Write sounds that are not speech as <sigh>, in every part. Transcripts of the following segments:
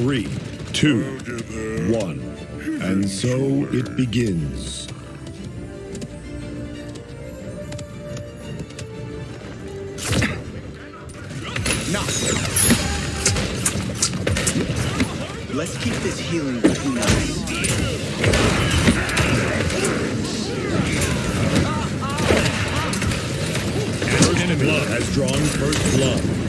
Three, two, one. And so it begins. Let's keep this healing between us. First blood has drawn first blood.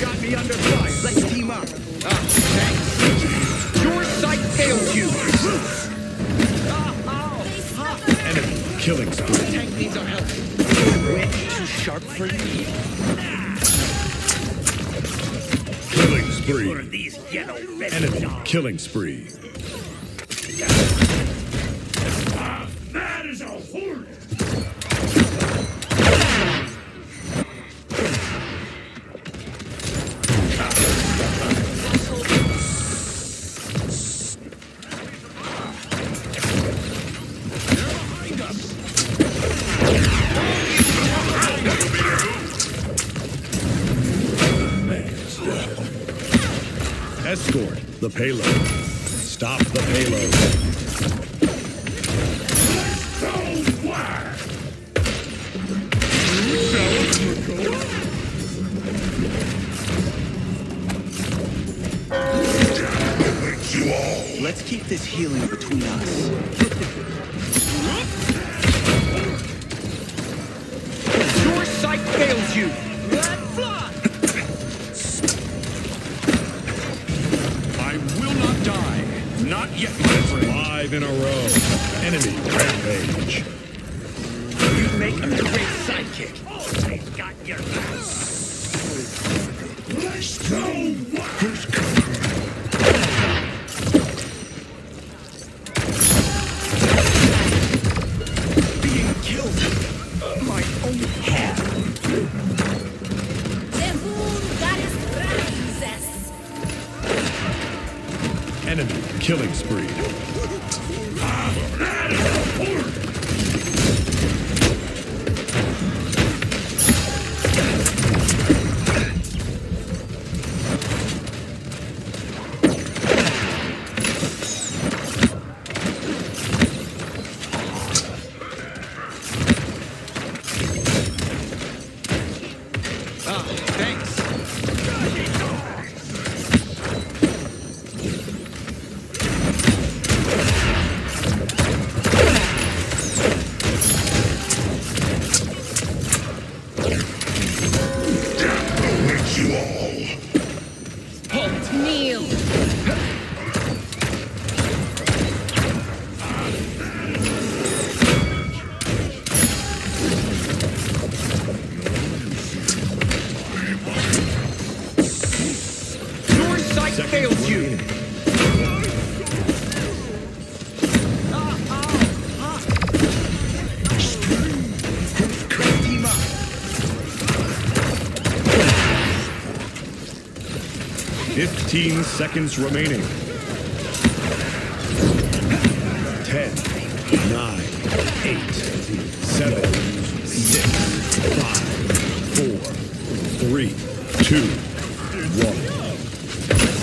Got me under fire. Let's team up. Ah, thanks. Your sight failed you. Enemy killing spree. Tank needs our help. Wit too sharp for me. Killing spree. Enemy killing spree. The payload. Stop the payload. Let's keep this healing between us. Your sight fails you. I Not yet, my friend. Five in a row. Enemy rampage. You make a great sidekick. Always got your back. Let's go! 15 seconds remaining. 10, 9, 8, 7, 6, 5, 4, 3, 2, 1.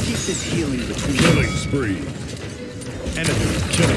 Keep this healing between Killing spree. Enemy killing.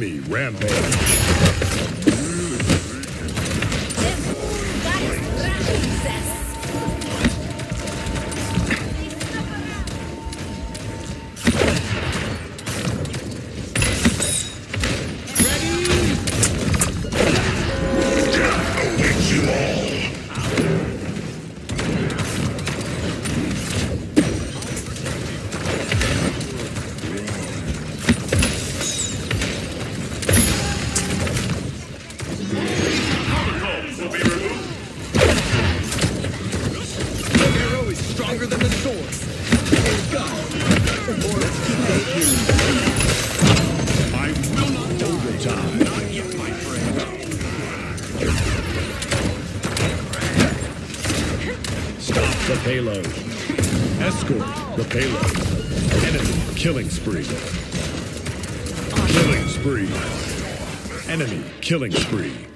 Enemy rampage. Payload. Escort the payload. Enemy killing spree. Killing spree. Enemy killing spree.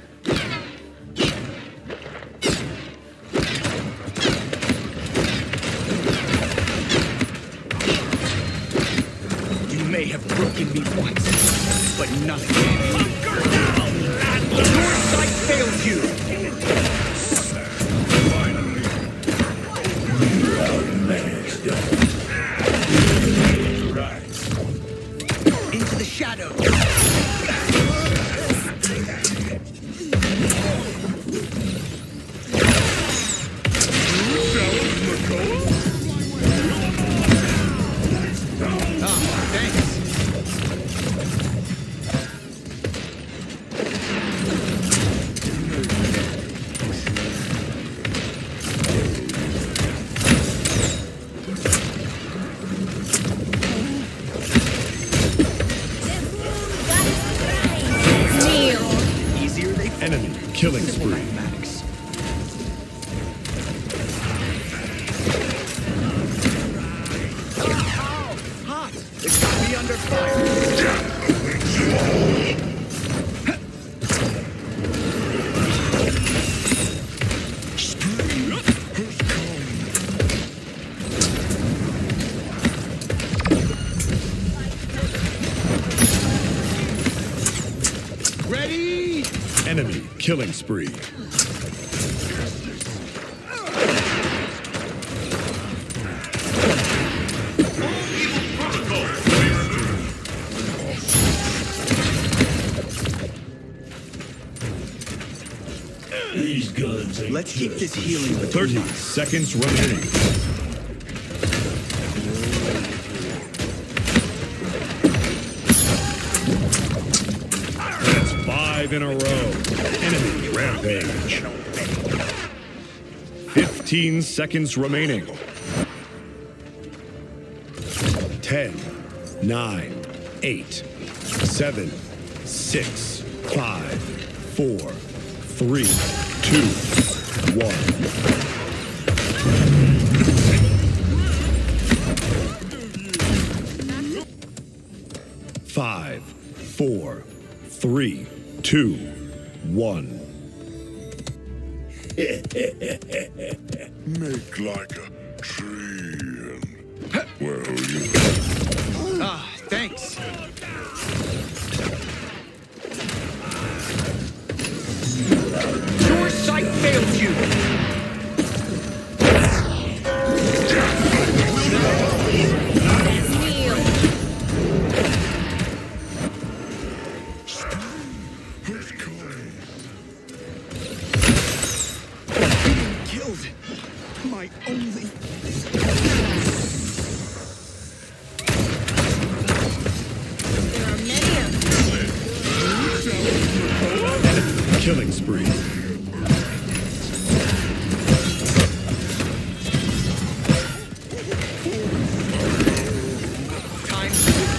Killing spree. These guns ain't Let's keep this healing between 30 seconds remaining. Five in a row. Enemy rampage. 15 seconds remaining. 10, 9, 8, 7, 6, 5, 4, 3, 2, 1. Five, four, three, two, one. <laughs> Make like a tree and... Where are you? Ah, uh, thanks. Your sight failed you!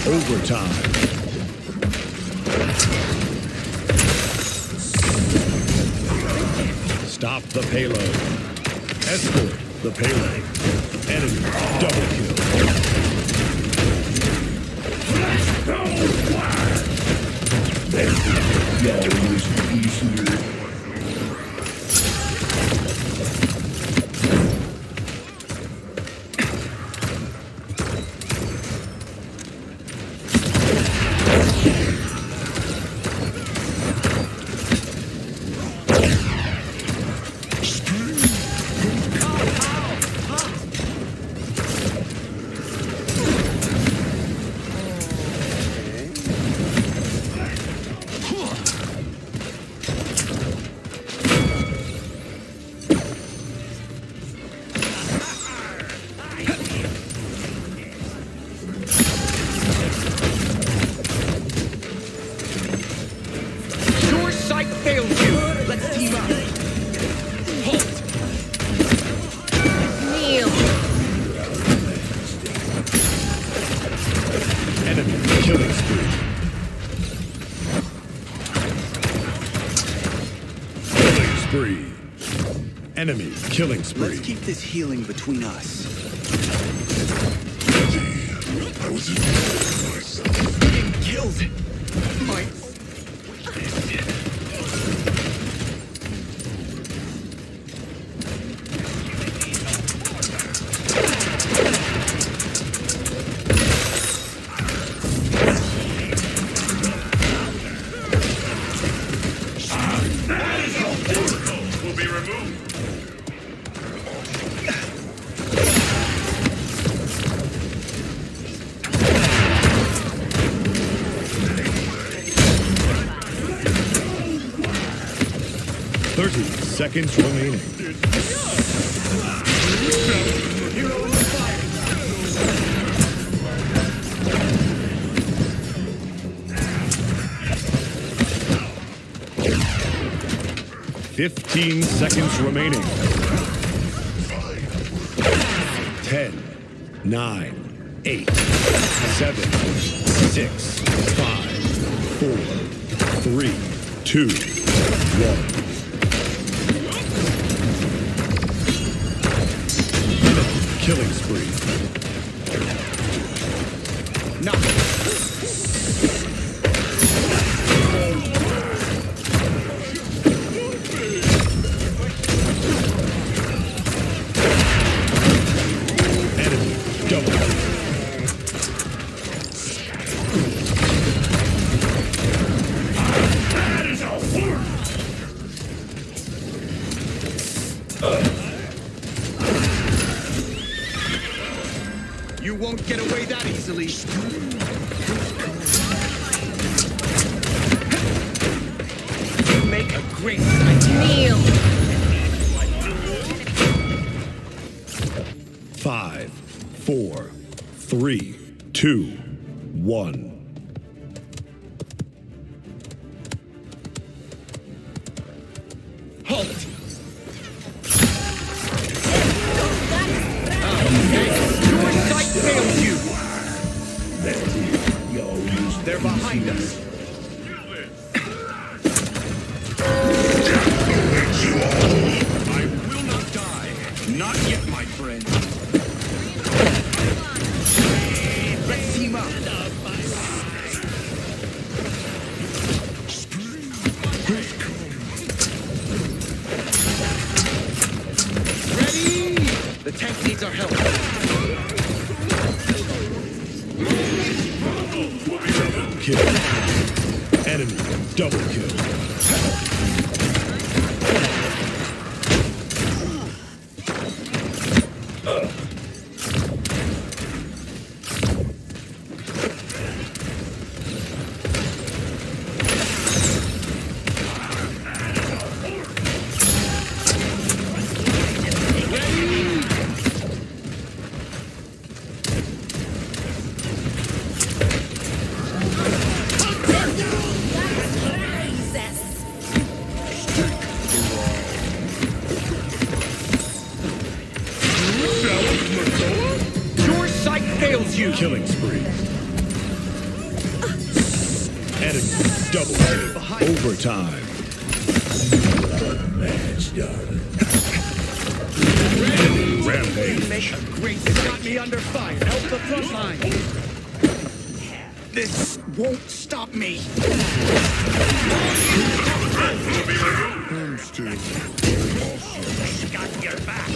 Overtime. Stop the payload. Escort the payload. Enemy double kill. Y'all was easier. Killing spree. Let's keep this healing between us. I was 30 seconds remaining. Fifteen seconds remaining. Ten, nine, eight, seven, six, five, four, three, two, one. Killing spree. You won't get away that easily. You make a great. Kneel. Five, four, three, two, one. Behind us. Kill. Enemy double kill. Kill. Overtime. Match, darling. Enemy rampage. Make a great got me under fire. Help the front line. This won't stop me. Got your back.